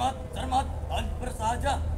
धर्मात् प्रसाद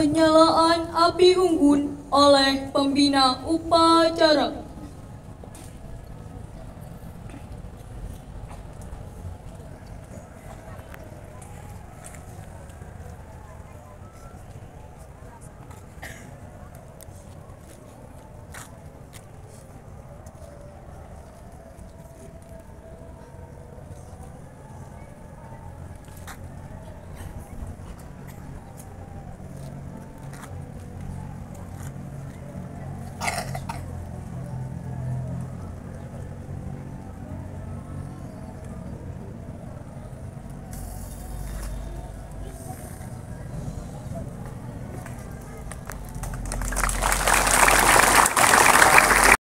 Penyalaan api unggun oleh pembina upacara.